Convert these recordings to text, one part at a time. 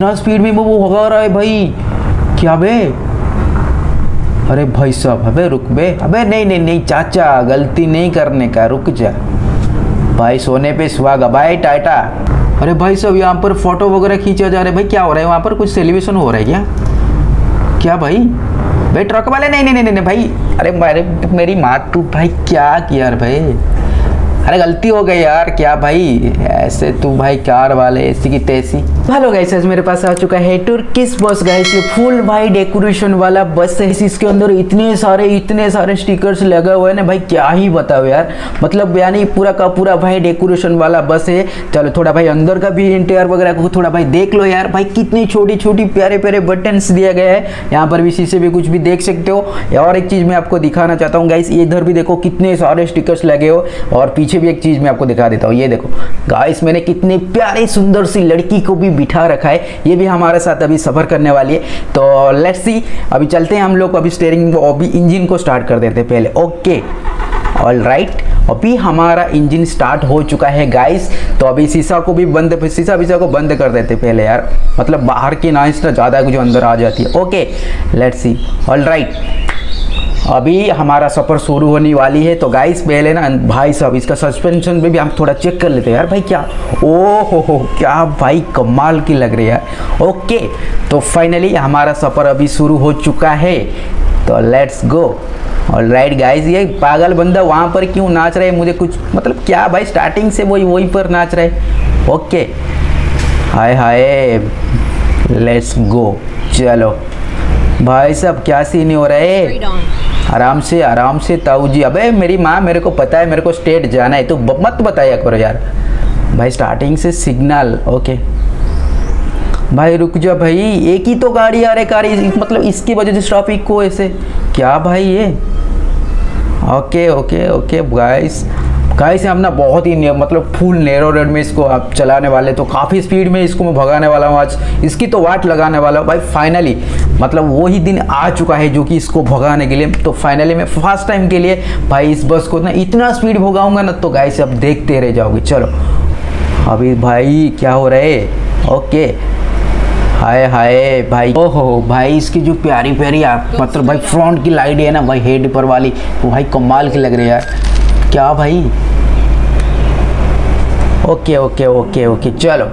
इतना स्पीड में वो होगा रहा है भाई। क्या बे? अरे भाई साहब, अबे रुक बे। अबे नहीं नहीं नहीं, चाचा, गलती नहीं करने का, रुक जा। भाई सोने पे सुहागा भाई टाटा। अरे भाई साहब, यहाँ पर फ़ोटो वगैरह खींचा जा रहा है। भाई क्या हो रहा है? वहाँ पर कुछ सेलिब्रेशन हो रहा है क्या? क्या भाई? भाई ट्रक वाले? नहीं नहीं नहीं नहीं भाई। अरे मेरे माँ, तू भाई क्या किया भाई? अरे गलती हो गई यार, क्या भाई? ऐसे तू भाई कार वाले, ऐसी की तैसी। हेलो गाइस आज मेरे पास आ चुका है टर्किश बस गाइस ये फुल भाई डेकोरेशन वाला बस है। इसके अंदर इतने सारे इतने सारे स्टिकर्स लगे हुए हैं। ना भाई, क्या ही बताओ यार। मतलब यानी पूरा का पूरा भाई डेकोरेशन वाला बस है। चलो थोड़ा भाई अंदर का भी इंटीरियर वगैरह को थोड़ा भाई देख लो यार। भाई, कितनी छोटी छोटी प्यारे प्यारे बटन्स दिए गए हैं। यहाँ पर भी शीशे भी कुछ भी देख सकते हो। और एक चीज़ मैं आपको दिखाना चाहता हूँ गाइस इधर भी देखो कितने सारे स्टिकर्स लगे हो। और पीछे भी एक चीज़ मैं आपको दिखा देता हूँ, ये देखो। गाइस मैंने कितनी प्यारी, सुंदर सी लड़की को भी बिठा रखा है। ये भी हमारे साथ अभी सफ़र करने वाली है। तो लेट्स सी अभी चलते हैं हम लोग, अभी स्टेयरिंग अभी इंजन को स्टार्ट कर देते हैं पहले। ओके ऑल राइट अभी हमारा इंजन स्टार्ट हो चुका है गाइस तो अभी शीशा को भी बंद, शीशा वीशा को बंद कर देते पहले यार। मतलब बाहर की नॉइस ना ज़्यादा जो अंदर आ जाती है। Okay let's see all right अभी हमारा सफ़र शुरू होने वाली है तो गाइस पहले ना भाई साहब इसका सस्पेंशन भी, भी हम थोड़ा चेक कर लेते हैं। यार भाई क्या? ओ हो हो क्या भाई कमाल की लग रही है। ओके तो फाइनली हमारा सफ़र अभी शुरू हो चुका है। तो लेट्स गो और राइट गाइज़ ये पागल बंदा वहाँ पर क्यों नाच रहे मुझे कुछ मतलब क्या भाई स्टार्टिंग से वही वहीं पर नाच रहे okay hi hi. Let's go चलो। भाई साहब क्या सीन हो रहा है? आराम से आराम से, ताऊ जी। अबे, मेरी माँ मेरे को पता है, मेरे को स्टेट जाना है तो मत बताया करो यार। भाई स्टार्टिंग से सिग्नल ओके भाई, रुक जा भाई, एक ही तो गाड़ी आ रही कार मतलब इसकी वजह से ट्रैफ़िक को ऐसे। क्या भाई ये? Okay okay okay guys guys हम ना बहुत ही मतलब फुल नेरो रोड में इसको आप चलाने वाले तो काफ़ी स्पीड में इसको मैं भगाने वाला हूँ आज। इसकी तो वाट लगाने वाला हूँ। भाई फाइनली मतलब वही दिन आ चुका है जो कि इसको भगाने के लिए। तो फाइनली मैं फ़र्स्ट टाइम के लिए भाई इस बस को ना इतना स्पीड भगाऊँगा ना तो गाय से आप देखते रह जाओगे। चलो। अभी भाई, क्या हो रहा ओके हाय हाय, भाई। ओहो, भाई, इसकी जो प्यारी प्यारी मतलब भाई फ्रंट की लाइट है ना, भाई हेड पर वाली। वो भाई, कमाल की लग रही है यार। क्या भाई? ओके ओके ओके ओके चलो।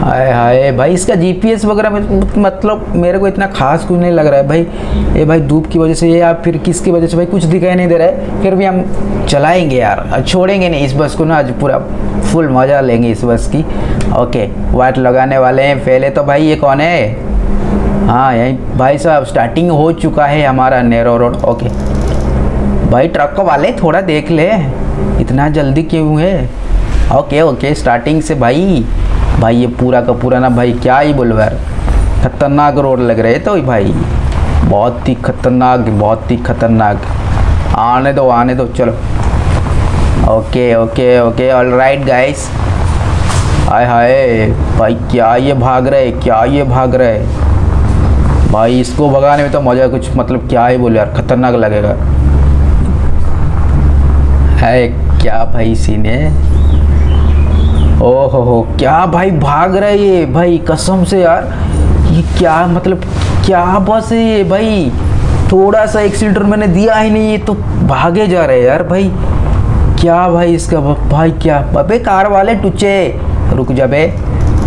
हाय हाय, भाई, इसका जीपीएस वगैरह मतलब मेरे को इतना खास कुछ नहीं लग रहा है? भाई, ये भाई धूप की वजह से ये या फिर किसकी वजह से भाई कुछ दिखाई नहीं दे रहा है? फिर भी हम चलाएँगे यार। छोड़ेंगे नहीं इस बस को ना, आज पूरा फुल मज़ा लेंगे इस बस की। ओके वाइट लगाने वाले हैं। पहले तो भाई ये कौन है? हाँ यही भाई साहब स्टार्टिंग हो चुका है हमारा नेरो रोड ओके भाई ट्रक वाले थोड़ा देख ले। इतना जल्दी क्यों है? ओके ओके स्टार्टिंग से भाई। भाई, ये पूरा का पूरा ना भाई, क्या ही बोलो यार। खतरनाक रोड लग रहे तो भाई। बहुत ही खतरनाक, बहुत ही खतरनाक। आने दो आने दो, चलो। Okay okay okay all right guys हाय हाय भाई, क्या ये भाग रहे, क्या ये भाग रहे? भाई, इसको भगाने में तो मज़ा कुछ मतलब क्या ही बोले यार, खतरनाक लगेगा। है, क्या भाई सीन है? ओहो हो क्या भाई भाग रहे ये? भाई, कसम से यार, ये क्या मतलब क्या बस है ये भाई? थोड़ा सा एक्सीटर मैंने दिया ही नहीं, ये तो भागे जा रहे यार भाई। क्या भाई इसका भाई क्या? अबे, कार वाले टुचे। रुक जा बे।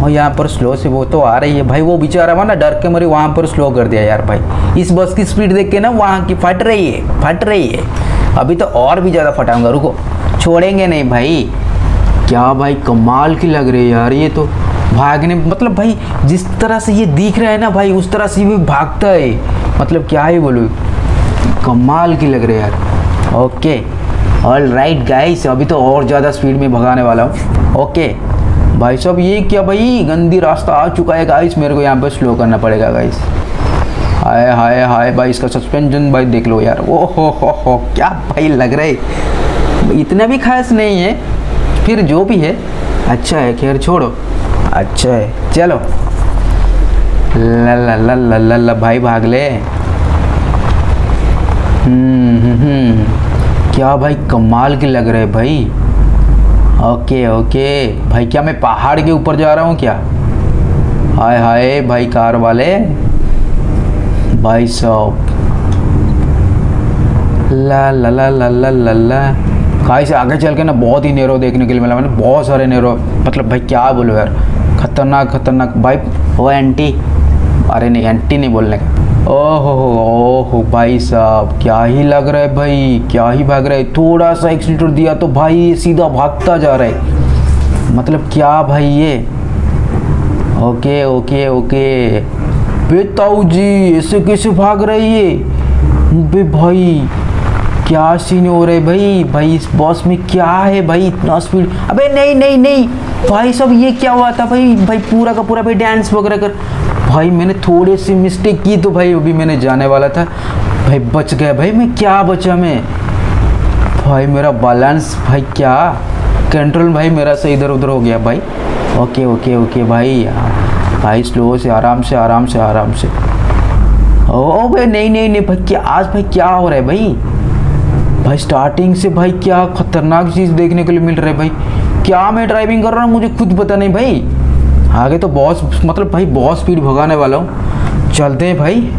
और यहाँ पर स्लो से वो तो आ रही है भाई, वो बेचारा वहाँ ना डर के मरी वहाँ पर स्लो कर दिया यार भाई। इस बस की स्पीड देख के ना वहाँ की फट रही है, फट रही है। अभी तो और भी ज़्यादा फटाऊँगा, रुको। छोड़ेंगे नहीं भाई। क्या भाई कमाल की लग रही है यार, ये तो भागने मतलब भाई, जिस तरह से ये दिख रहा है ना भाई, उस तरह से भी भागता है। मतलब क्या ही बोलूँ, कमाल की लग रही है यार। ओके ऑल राइट गाइस अभी तो और ज़्यादा स्पीड में भगाने वाला हूँ। ओके, भाई साहब, ये क्या भाई, गंदी रास्ता आ चुका है गाइस मेरे को यहाँ पर स्लो करना पड़ेगा गाइस हाय हाय हाय भाई इसका सस्पेंशन भाई देख लो यार। ओ हो हो हो क्या भाई लग रहे इतना भी खास नहीं है फिर जो भी है। अच्छा है खैर छोड़ो। अच्छा है चलो। ला ला ला ला ला, ला भाई भाग ले। हम्म हम्म, हम्म। क्या भाई कमाल के लग रहे भाई। Okay okay. भाई क्या मैं पहाड़ के ऊपर जा रहा हूँ क्या? हाय हाय भाई कार वाले। भाई साहब। ला ला ला ला ला ला ला। खाई से आगे चल के ना बहुत ही नेरो देखने के लिए मिला। मैंने बहुत सारे नेरो मतलब भाई क्या बोलो यार? खतरनाक खतरनाक। भाई वो एंटी अरे नहीं एंटी नहीं बोलने का। ओहो हो ओहो भाई साहब क्या ही लग रहा है भाई? क्या ही भाग रहा है? थोड़ा सा एक्सीटर दिया तो भाई सीधा भागता जा रहा है। मतलब क्या भाई ये? Okay okay okay. बेताऊ जी, ऐसे कैसे भाग रही है बे भाई, क्या सीन हो रहा भाई? भाई, इस बॉस में क्या है भाई? इतना स्पीड अबे नहीं नहीं नहीं। भाई सब ये क्या हुआ था भाई? भाई, पूरा का पूरा भाई डांस वगैरह कर। भाई, मैंने थोड़े सी मिस्टेक की तो भाई अभी मैंने जाने वाला था। भाई, बच गया भाई, मैं क्या बचा मैं? भाई, मेरा बैलेंस भाई क्या? कंट्रोल भाई मेरा से इधर उधर हो गया भाई। ओके ओके ओके भाई। भाई स्लो से, आराम से आराम से आराम से। ओ भाई, नहीं नहीं नहीं, भाई, क्या, आज भाई क्या हो रहा है भाई? भाई स्टार्टिंग से भाई क्या खतरनाक चीज़ देखने के लिए मिल रहा है भाई? क्या मैं ड्राइविंग कर रहा हूँ? मुझे खुद पता नहीं भाई। आगे तो बहुत मतलब भाई बहुत स्पीड भगाने वाला हूँ। चलते हैं भाई।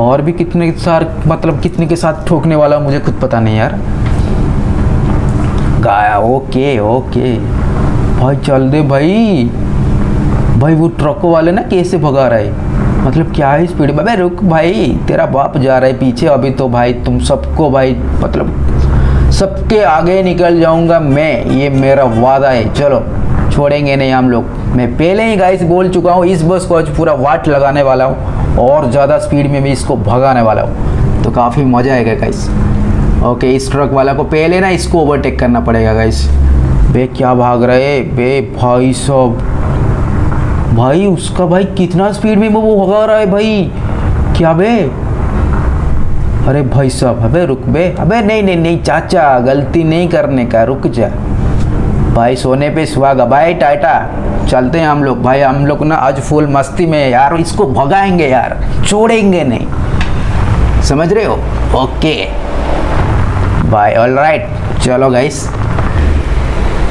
और भी कितने सार मतलब कितने के साथ ठोकने वाला मुझे खुद पता नहीं यार। गाया ओके ओके भाई, चल दे भाई। भाई, वो ट्रक वाले ना कैसे भगा रहा? है मतलब क्या है स्पीड में? भाई रुक भाई, तेरा बाप जा रहा है पीछे अभी तो भाई, तुम सबको भाई मतलब सबके आगे निकल जाऊँगा मैं, ये मेरा वादा है। चलो, छोड़ेंगे नहीं हम लोग। मैं पहले ही गाइस बोल चुका हूँ, इस बस को आज पूरा वाट लगाने वाला हूँ और ज़्यादा स्पीड में भी इसको भगाने वाला हूँ। तो काफ़ी मज़ा आएगा गाइस ओके इस ट्रक वाला को पहले ना इसको ओवरटेक करना पड़ेगा गाइस बे, क्या भाग रहे? बे, भाई सब भाई, उसका भाई कितना स्पीड में वो भगा रहा है भाई? क्या बे? अरे भाई साहब, अबे रुक बे। अबे नहीं नहीं नहीं, चाचा, गलती नहीं करने का, रुक जा। भाई, सोने पे सुहागा। भाई टाटा। चलते हैं हम लोग। भाई, हम लोग ना आज फुल मस्ती में यार। इसको भगाएँगे यार। छोड़ेंगे नहीं। समझ रहे हो? ओके। बाय ऑल राइट चलो गाइस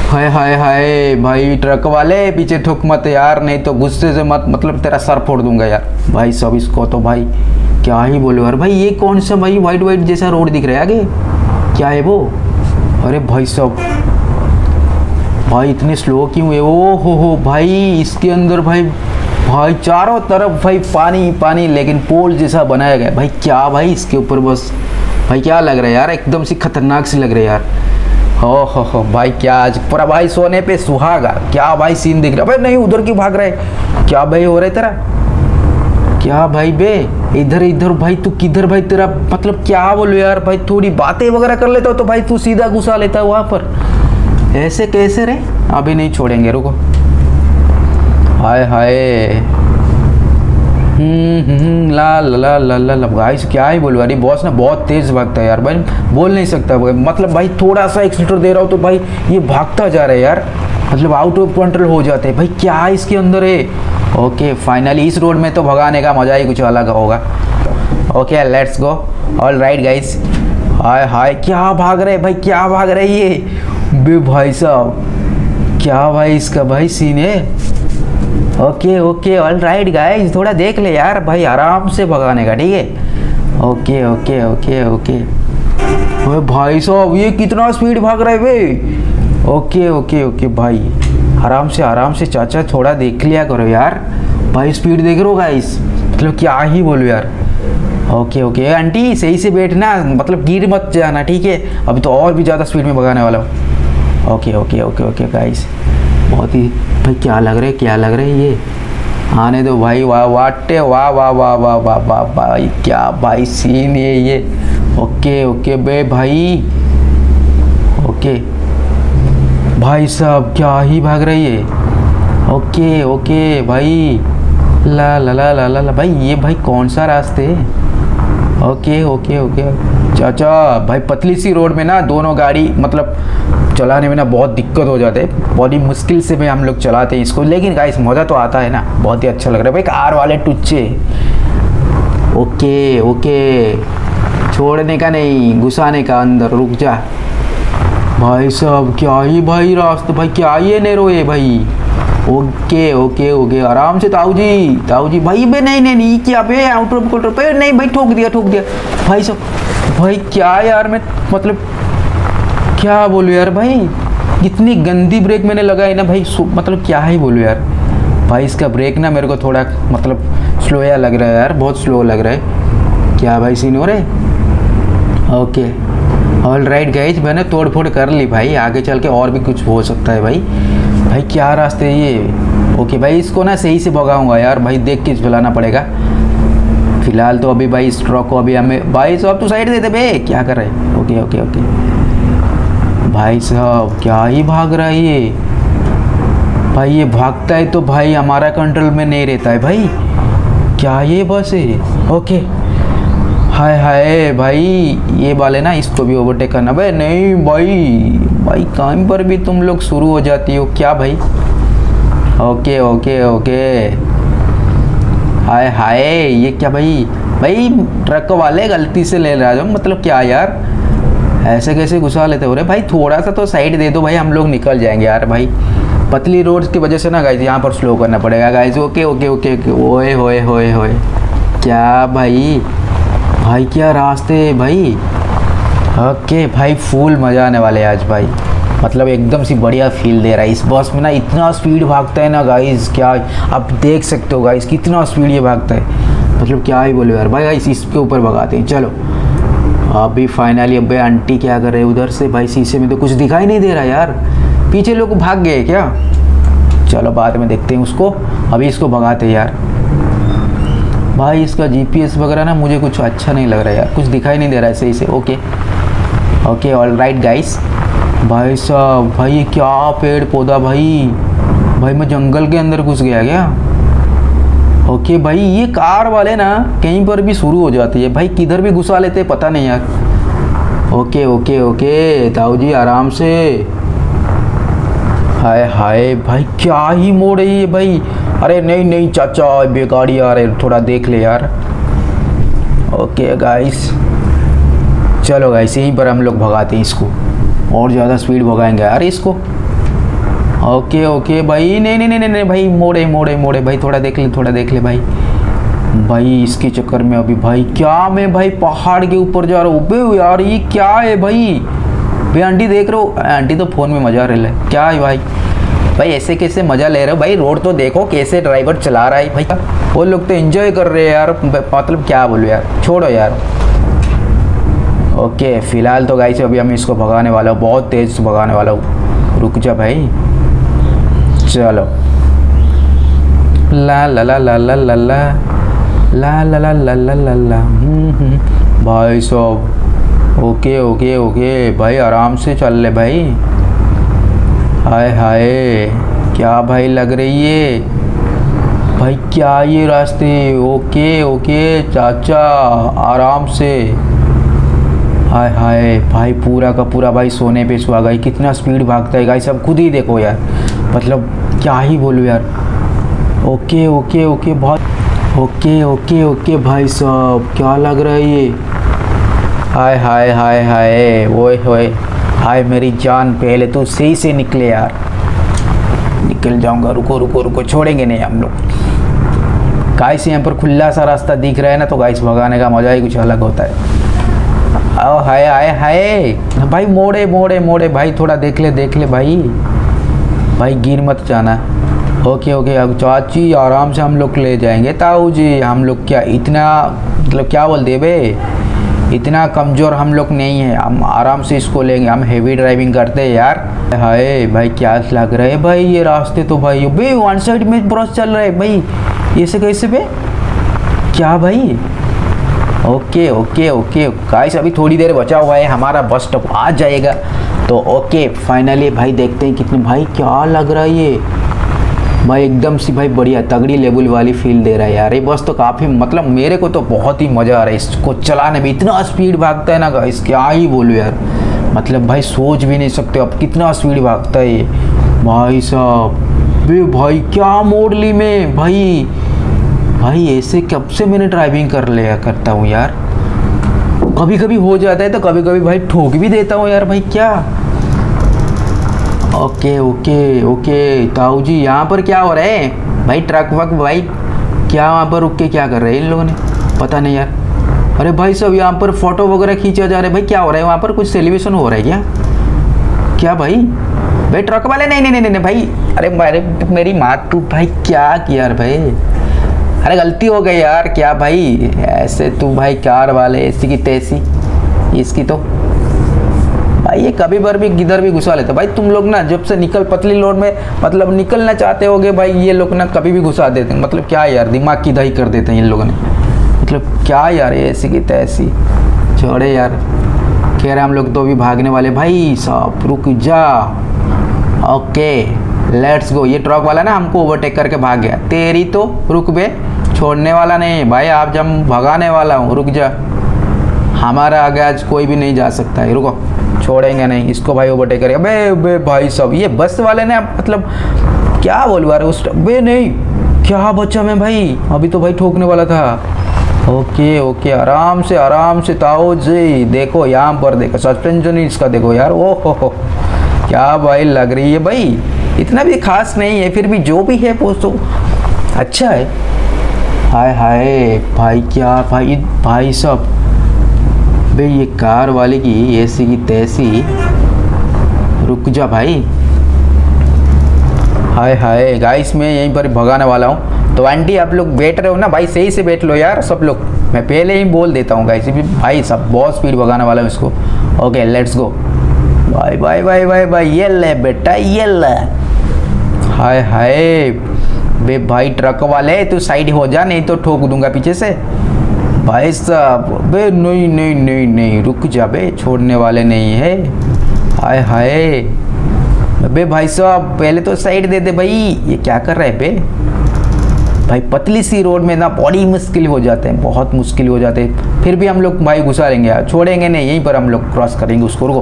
हाय हाय हाय, भाई, ट्रक वाले, पीछे ठुक मत यार, नहीं तो गुस्से से मत मतलब तेरा सर फोड़ दूँगा यार। भाई, सब इसको तो भाई, क्या ही बोलो यार भाई, ये कौन सा भाई वाइट वाइट जैसा रोड दिख रहा है आगे? क्या है वो? अरे भाई, सब। भाई, इतने स्लो क्यों है? ओ हो हो भाई, इसके अंदर भाई भाई, चारों तरफ़ भाई पानी पानी, लेकिन पोल जैसा बनाया गया भाई, क्या भाई इसके ऊपर बस? भाई, क्या लग रहा है यार? एकदम से खतरनाक से लग रहा है यार। हो हो हो, भाई, क्या आज पूरा भाई सोने पे सुहागा क्या भाई सीन दिख रहा नहीं, उधर भाग रहा क्या भाई हो रहा तेरा? क्या भाई बे? इधर इधर, भाई, तू किधर भाई तेरा? मतलब क्या बोलो यार, भाई, थोड़ी बातें वगैरह कर लेता हो तो भाई तू सीधा घुसा लेता है वहाँ पर। ऐसे कैसे रे अभी नहीं छोड़ेंगे, रुको। हाय हाय। ला ला ला ला ला ला। गाइस क्या ही बोलूँ, अरे बॉस ना बहुत तेज भागता है यार, भाई, बोल नहीं सकता मतलब भाई, थोड़ा सा एक्सीटर दे रहा हूँ तो भाई, ये भागता जा रहा है यार। मतलब आउट ऑफ़ कंट्रोल हो जाते हैं। भाई, क्या इसके अंदर है? ओके फाइनली इस रोड में तो भगाने का मज़ा ही कुछ अलग होगा। Okay let's go all right guys हाय हाय क्या भाग रहे भाई? क्या भाग रही है बे भाई साहब, क्या भाई इसका भाई सीन है? Okay okay all right guys थोड़ा देख ले यार, भाई आराम से भगाने का, ठीक है? ओके ओके ओके ओके ओए भाई साहब, ये कितना स्पीड भाग रहा है बे ओके ओके ओके भाई. आराम से आराम से, चाचा, थोड़ा देख लिया करो यार. भाई स्पीड देख हो गाइस मतलब क्या ही बोलो यार. ओके ओके आंटी सही से बैठना मतलब गिर मत जाना, ठीक है? अभी तो और भी ज़्यादा स्पीड में भगाने वाला हूँ. Okay okay okay okay guys बहुत ही, भाई क्या लग रहा है, क्या लग रहा है ये? आने दो भाई, वाह, वाटे, वाह वाह वाह वाह वाह वाह, भाई, क्या भाई सीन है ये? ओके ओके, बे भाई। ओके। भाई साहब, क्या ही भाग रही है ओके ओके, भाई। ला ला ला ला ला भाई, ये भाई कौन सा रास्ते ओके ओके ओके। चाचा, भाई पतली सी रोड में ना दोनों गाड़ी मतलब चलाने में ना बहुत दिक्कत हो जाते। है बड़ी मुश्किल से भी हम लोग चलाते हैं इसको। लेकिन गाइस मज़ा तो आता है ना। बहुत ही अच्छा लग रहा है। भाई कार वाले टुच्चे। Okay okay. छोड़ने का नहीं, घुसाने का अंदर। रुक जा। भाई साहब, क्या ही भाई रास्ते। भाई, क्या ये नहीं रोए भाई? Okay okay okay. आराम से ताऊ जी ताऊ जी भाई बे नहीं नहीं नहीं, क्या पे आउटर कोटर पे? नहीं भाई, ठोक दिया ठोक दिया। भाई सब भाई, क्या यार? मैं मतलब क्या बोलूँ यार भाई? इतनी गंदी ब्रेक मैंने लगाई ना भाई मतलब क्या ही बोलूँ यार? भाई इसका ब्रेक ना मेरे को थोड़ा मतलब स्लो या लग रहा है यार, बहुत स्लो लग रहा है। क्या भाई सीन हो रहे ओके ऑल राइट गाइज़ मैंने तोड़ फोड़ कर ली भाई, आगे चल के और भी कुछ हो सकता है भाई। भाई, क्या रास्ते ये? ओके भाई, इसको ना सही से भगाऊँगा यार, भाई, देख के चलाना पड़ेगा। फ़िलहाल तो अभी भाई स्ट्रोक को अभी हमें भाई साहब तो साइड दे दे बे, क्या कर रहे ओके ओके ओके भाई साहब, क्या ही भाग रहा है ये? भाई, ये भागता है तो भाई हमारा कंट्रोल में नहीं रहता है भाई। क्या ये बस है? ओके। हाय हाय, भाई, ये वाले ना, इसको भी ओवरटेक करना। भाई नहीं भाई भाई काम पर भी तुम लोग शुरू हो जाती हो। क्या भाई? Okay okay okay. हाय हाय, ये क्या भाई? भाई ट्रक वाले गलती से ले रहा हो। मतलब क्या यार? ऐसे कैसे घुसा लेते हो? रे भाई, थोड़ा सा तो साइड दे दो भाई, हम लोग निकल जाएँगे यार भाई। पतली रोड की वजह से ना गाइज़ यहाँ पर स्लो करना पड़ेगा। Guys okay okay okay okay ओए, होए होए क्या भाई? भाई, क्या रास्ते भाई? ओके भाई फुल मज़ा आने वाले आज भाई। मतलब एकदम सी बढ़िया फील दे रहा है। इस बस में ना इतना स्पीड भागता है ना गाइस क्या? आप देख सकते हो गाइस कितना स्पीड ये भागता है। मतलब क्या ही बोलो यार, भाई गाइस इसके ऊपर भगाते हैं। चलो अभी फाइनली अबे आंटी क्या कर रहे हैं? उधर से भाई, शीशे में तो कुछ दिखाई नहीं दे रहा यार। पीछे लोग भाग गए क्या? चलो बाद में देखते हैं उसको। अभी इसको भगाते यार। भाई, इसका जीपीएस वगैरह ना मुझे कुछ अच्छा नहीं लग रहा यार। कुछ दिखाई नहीं दे रहा है सही से। Okay okay all right guys भाई साहब, भाई क्या पेड़ पौधा भाई। भाई, मैं जंगल के अंदर घुस गया क्या? ओके भाई, ये कार वाले ना कहीं पर भी शुरू हो जाती है। भाई, किधर भी घुसा लेते पता नहीं यार। ओके ओके ओके, ताऊ जी, आराम से। हाय हाय, भाई, क्या ही मोड़ है ये भाई। अरे, नहीं नहीं, चाचा, बेगाड़ी यार थोड़ा देख ले यार। ओके गाइस चलो गाइस यहीं पर हम लोग भगाते हैं इसको। और ज़्यादा स्पीड भगाएँगे। यार इसको ओके ओके, भाई। नहीं नहीं नहीं नहीं भाई, मोड़े मोड़े मोड़े, भाई, थोड़ा देख ले, थोड़ा देख ले, भाई। भाई, इसके चक्कर में अभी, भाई, क्या मैं, भाई, पहाड़ के ऊपर जा रहा हूँ? बे यार, ये क्या है, भाई? भाई, आंटी देख रहे हो? आंटी तो फ़ोन में मज़ा रहे है। क्या है, भाई? भाई, ऐसे कैसे मज़ा ले रहे हो? भाई, रोड तो देखो, कैसे ड्राइवर चला रहा है, भाई। वो लोग तो एंजॉय कर रहे हैं, यार। मतलब क्या बोलो, यार? छोड़ो, यार। ओके, फ़िलहाल तो गाइस अभी हम इसको भगाने वाला हूँ। बहुत तेज़ भगाने वाला हूँ। रुक जा, भाई। चलो ला ला ला ला ला ला ला ला ला ला ला ला ला ला हम्म, हम्म। भाई साहब ओके ओके ओके भाई आराम से चल ले भाई हाय हाय क्या भाई लग रही है भाई क्या ये रास्ते ओके ओके चाचा आराम से हाय हाय भाई पूरा का पूरा भाई सोने पे सुहा गई कितना स्पीड भागता है गाई सब खुद ही देखो यार मतलब क्या ही बोलूँ यार। ओके ओके ओके, बहुत ओके ओके ओके भाई साहब, क्या लग रहा है ये? हाय हाय हाय हाय, ओए, होए। हाय, मेरी जान, पहले तो सही से निकले यार। निकल जाऊँगा, रुको रुको रुको, छोड़ेंगे नहीं हम लोग। गाइस यहाँ पर खुला सा रास्ता दिख रहा है ना तो गाइस भगाने का मज़ा ही कुछ अलग होता है। आओ, हाय हाय हाय। भाई, मोड़े मोड़े मोड़े, भाई, थोड़ा देख ले देख ले, भाई। भाई, गिर मत जाना। ओके ओके अब चाची आराम से हम लोग ले जाएँगे। ताऊ जी, हम लोग क्या इतना मतलब क्या बोल दे बे? इतना कमज़ोर हम लोग नहीं है। हम आराम से इसको लेंगे। हम हेवी ड्राइविंग करते हैं यार। हाय, भाई, क्या लग रहा है? भाई, ये रास्ते तो भाई, बे वन साइड में ब्रश चल रहा है भाई। ये से कैसे बे? क्या भाई? ओके ओके ओके गाइस अभी थोड़ी देर बचा हुआ है। हमारा बस स्टॉप आ जाएगा। तो ओके फाइनली भाई देखते हैं कितने भाई क्या लग रहा है ये? भाई एकदम सी भाई बढ़िया, तगड़ी लेवल वाली फील दे रहा है यार। ये बस तो काफ़ी मतलब मेरे को तो बहुत ही मज़ा आ रहा है इसको चलाने में। इतना स्पीड भागता है ना गाइस क्या ही बोलूँ यार। मतलब भाई सोच भी नहीं सकते अब कितना स्पीड भागता है भाई साहब, बे भाई क्या मोड़ ली मैं, भाई। भाई ऐसे कब से मैंने ड्राइविंग कर लिया करता हूँ यार। कभी कभी हो जाता है तो कभी कभी भाई ठोक भी देता हूँ यार, भाई क्या? Okay okay okay. ताऊ जी, यहाँ पर क्या हो रहा है? भाई ट्रक वक, भाई, क्या वहाँ पर रुक के क्या कर रहे हैं इन लोगों ने? पता नहीं यार। अरे भाई, सब यहाँ पर फ़ोटो वगैरह खींचा जा रहा है। भाई, क्या हो रहा है वहाँ पर? कुछ सेलिब्रेशन हो रहा है क्या? क्या भाई? भाई ट्रक वाले? नहीं नहीं नहीं नहीं भाई। अरे मेरे मेरी माँ, तू भाई क्या किया यार भाई? अरे, गलती हो गई यार। क्या भाई? ऐसे तू भाई, कार वाले, ऐसी की तैसी। इसकी तो ये कभी बार भी किधर भी घुसा लेते। भाई, तुम लोग ना, जब से निकल पतली लोड में मतलब निकलना चाहते होगे, भाई, ये लोग ना कभी भी घुसा देते हैं। मतलब क्या यार, दिमाग की दही कर देते हैं इन लोगों ने। मतलब क्या यार, ये ऐसी की तैसी। छोड़े यार। कह रहे हम लोग तो भी भागने वाले। भाई साहब, रुक जा। ओके लेट्स गो ये ट्रक वाला ना हमको ओवरटेक करके भाग गया। तेरी तो रुक बे, छोड़ने वाला नहीं। भाई आप जब भगाने वाला हूँ। रुक जा। हमारा आगे आज कोई भी नहीं जा सकता है। रुको। छोड़ेंगे नहीं, इसको भाई ओवरटेक करेगा। बे बे भाई सब ये बस वाले ने मतलब क्या बोलूँ यार उस बे नहीं, क्या बच्चा मैं भाई? अभी तो भाई ठोकने वाला था। ओके ओके, आराम से आराम से, ताओ जी, देखो यहाँ पर देखो सस्पेंशन इसका देखो यार ओ हो हो क्या भाई लग रही है भाई? इतना भी खास नहीं है, फिर भी जो भी है वो तो अच्छा है। हाय हाय, भाई क्या, भाई भाई सब भाई ये कार वाले की ऐसी की तैसी। रुक जा भाई। हाय हाय। गाइस मैं यहीं पर भगाने वाला हूँ। तो आंटी, आप लोग बैठ रहे हो ना? भाई, सही से बैठ लो यार, सब लोग। मैं पहले ही बोल देता हूँ गाइस भी भाई, सब बहुत स्पीड भगाने वाला हूँ इसको। ओके लेट्स गो भाई भाई भाई भाई भाई, ये ले बेटा, ये ले। हाय हाय। बे भाई, ट्रक वाले, तू साइड हो जा, नहीं तो ठोक दूँगा पीछे से। भाई साहब, बे, नहीं नहीं नहीं नहीं, रुक जा बे, छोड़ने वाले नहीं है। हाय हाय। बे, भाई साहब, पहले तो साइड दे दे भाई, ये क्या कर रहा है बे? भाई, पतली सी रोड में ना बड़ी मुश्किल हो जाते हैं, बहुत मुश्किल हो जाते हैं। फिर भी हम लोग भाई घुसा लेंगे यार, छोड़ेंगे नहीं, यहीं पर हम लोग क्रॉस करेंगे उसको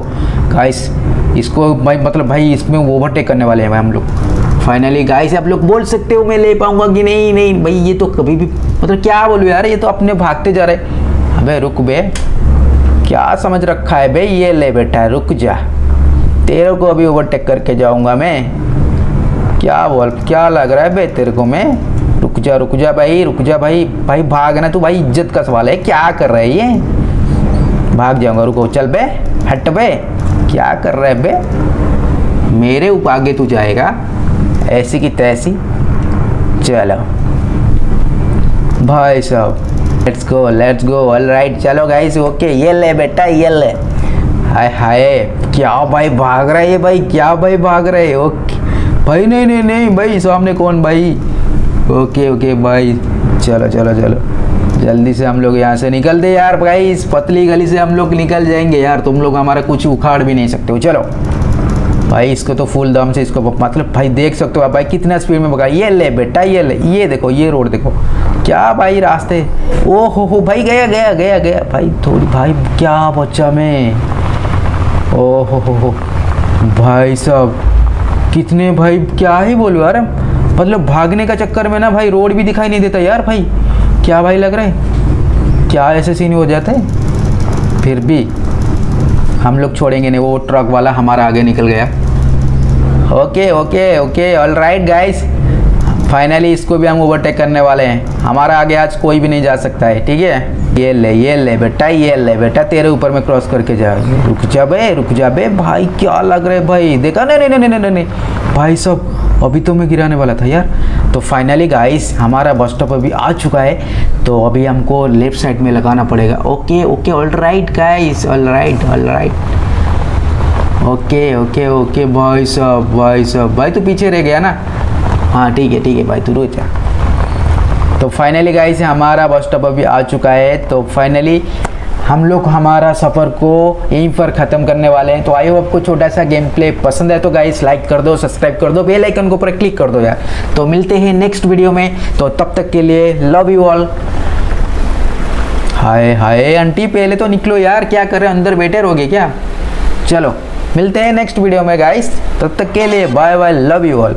गाइस इसको भाई मतलब भाई, इसमें ओवरटेक करने वाले हैं भाई हम लोग। फाइनली गाइस आप लोग बोल सकते हो मैं ले पाऊँगा कि नहीं नहीं, भाई, ये तो कभी भी मतलब क्या बोलूँ यार, ये तो अपने भागते जा रहे अबे, रुक बे, क्या समझ रखा है बे, ये ले बेटा, रुक जा। तेरे को अभी ओवरटेक करके जाऊँगा मैं। क्या बोल, क्या लग रहा है बे तेरे को मैं? रुक जा रुक जा भाई, रुक जा भाई भाई भागना तू भाई इज़्ज़त का सवाल है, क्या कर रहा है ये? भाग जाऊँगा, रुको, चल बे, हट बे, क्या कर रहा है बे? मेरे ऊपर आगे तू जाएगा। ऐसी की तैसी। चलो। भाई साहब let's go let's go all right चलो गाइस ओके ये ले बेटा, ये ले। हाय हाय, क्या भाई भाग रहा है भाई? क्या भाई भाग रहे है? ओके भाई, नहीं नहीं नहीं, भाई, सामने कौन भाई? ओके ओके भाई। चलो चलो चलो। जल्दी से हम लोग यहाँ से निकलते यार भाई इस पतली गली से हम लोग निकल जाएँगे यार। तुम लोग हमारा कुछ उखाड़ भी नहीं सकते हो। चलो। भाई, इसको तो फुल दम से इसको मतलब भाई देख सकते हो भाई, कितना स्पीड में भगा ये ले बेटा, ये ले, ये देखो, ये रोड देखो। क्या भाई रास्ते? ओ हो हो भाई गया गया गया गया। भाई थोड़ी, भाई क्या बच्चा में? ओ हो हो। हो भाई साहब, कितने भाई, क्या ही बोलो यार। मतलब भागने का चक्कर में ना भाई रोड भी दिखाई नहीं देता यार भाई। क्या भाई लग रहा है? क्या ऐसे सीन हो जाते हैं? फिर भी हम लोग छोड़ेंगे नहीं, वो ट्रक वाला हमारा आगे निकल गया। Okay okay okay all right guys finally इसको भी हम ओवरटेक करने वाले हैं। हमारा आगे आज कोई भी नहीं जा सकता है, ठीक है? ये ले ये ले, बेटा, ये ले, बेटा, तेरे ऊपर में क्रॉस करके जा रुक जा बे, रुक जा बे, भाई, क्या लग रहा है भाई? देखा? नहीं नहीं नहीं नहीं नहीं भाई सब अभी तो मैं गिराने वाला था यार। तो फाइनली गाइस हमारा बस स्टॉप अभी आ चुका है। तो अभी हमको लेफ़्ट साइड में लगाना पड़ेगा। Okay okay all right guys all right all right okay okay okay, भाई साहब भाई साहब। भाई तू पीछे रह गया ना? हाँ ठीक है ठीक है, भाई, तू रुक जा। तो फाइनली गाइस हमारा बस स्टॉप अभी आ चुका है। तो फाइनली हम लोग हमारा सफ़र को यहीं पर ख़त्म करने वाले हैं। तो आई होप आपको छोटा सा गेम प्ले पसंद है तो गाइस लाइक कर दो सब्सक्राइब कर दो बेल आइकन को ऊपर क्लिक कर दो यार। तो मिलते हैं नेक्स्ट वीडियो में। तो तब तक के लिए love you all hi hi, aunty, पहले तो निकलो यार। क्या कर रहे हैं? अंदर बैठे रहोगे क्या? चलो। मिलते हैं नेक्स्ट वीडियो में गाइस तब तक के लिए bye bye love you all